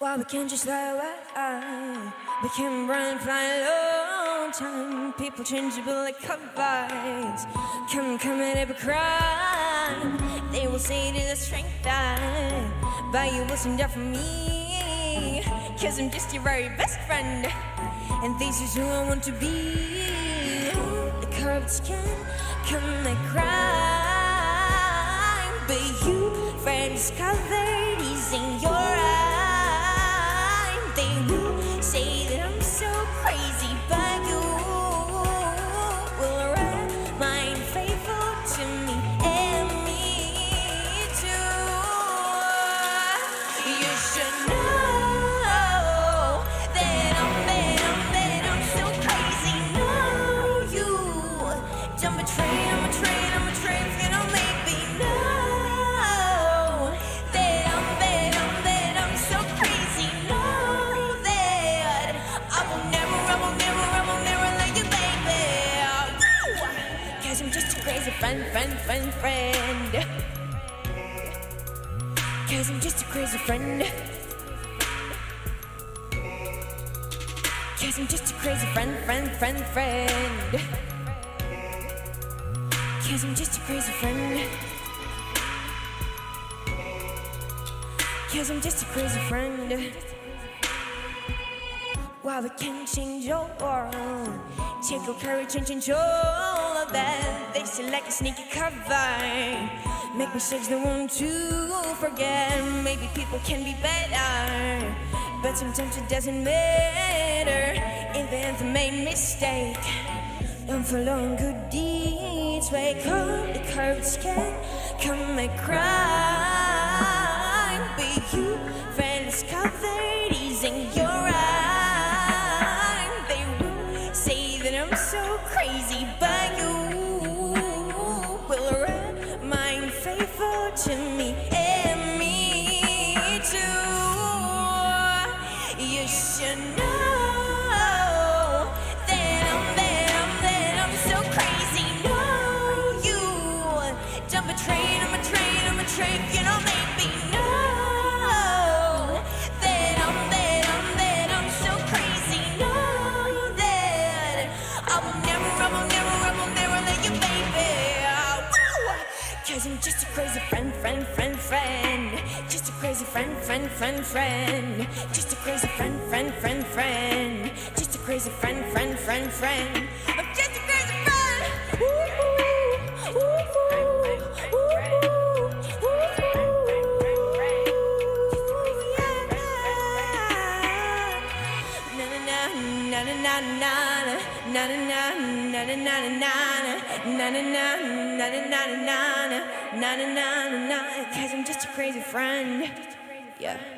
Why we can't just lie away? We can run for a long time. People changeable like covers. Come, come and every cry. They will say to the strength that, but you wasn't there for me. Cause I'm just your very best friend. And this is who I want to be. The curved skin, come and cry. But you, friends, covered, friend, friend, friend, friend. Cause I'm just a crazy friend. Cause I'm just a crazy friend, friend, friend, friend. Cause I'm just a crazy friend. Cause I'm just a crazy friend. Why we can't change your world? Take your courage and change all of that. They say like a sneaky cover. Make mistakes they want to forget. Maybe people can be better, but sometimes it doesn't matter. Even if they made a mistake, don't follow in good deeds this way. Come, the courage can come and cry. Be you, friends, comfort, easing your. Just a crazy friend, friend, friend, friend. Just a crazy friend, friend, friend, friend. Just a crazy friend, friend, friend, friend. Just a crazy friend, friend, friend, friend. I'm just a crazy friend. Ooh, ooh, ooh, ooh, yeah. Na na na na na na na na na na na na na na na na na na na na na na na na Cause I'm just a crazy friend. Yeah.